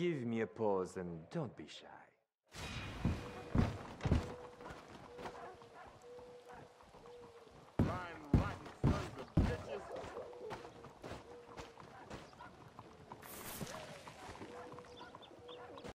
Give me a pause and don't be shy.